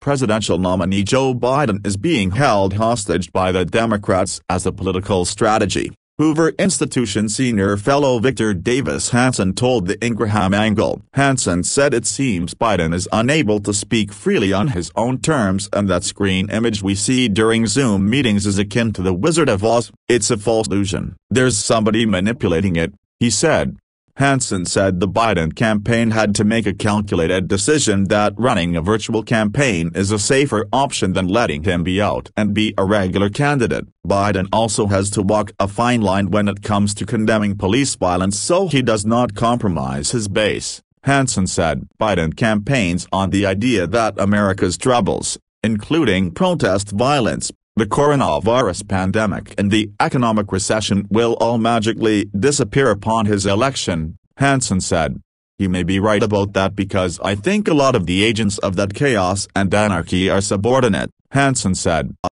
presidential nominee Joe Biden is being held hostage by the Democrats as a political strategy. Hoover Institution senior fellow Victor Davis Hanson told the Ingraham Angle. Hanson said it seems Biden is unable to speak freely on his own terms and that screen image we see during Zoom meetings is akin to the Wizard of Oz. It's a false illusion. There's somebody manipulating it, he said. Hanson said the Biden campaign had to make a calculated decision that running a virtual campaign is a safer option than letting him be out and be a regular candidate. Biden also has to walk a fine line when it comes to condemning police violence so he does not compromise his base. Hanson said Biden campaigns on the idea that America's troubles, including protest violence, the coronavirus pandemic and the economic recession will all magically disappear upon his election, Hanson said. He may be right about that because I think a lot of the agents of that chaos and anarchy are subordinate, Hanson said.